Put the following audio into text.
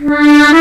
Bye.